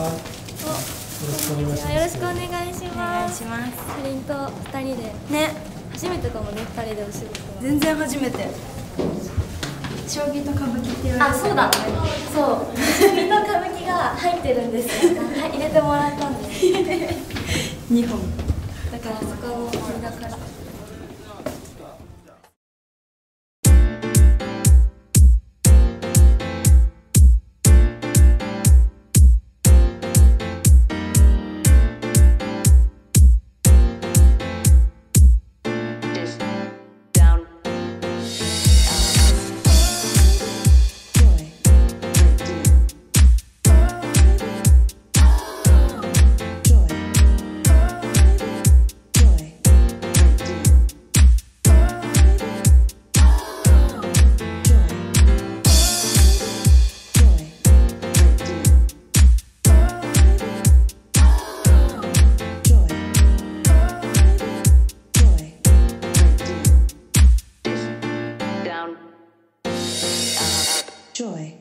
はい。よろしくお願いします。よろしくお願いします。かりんと二人で。ね初めてかもね二人でお仕事は。全然初めて将棋と歌舞伎って言われてあそうだ。そう。君と歌舞伎が入ってるんですよ。はい入れてもらったんです。2本。だからそこも見だから joy.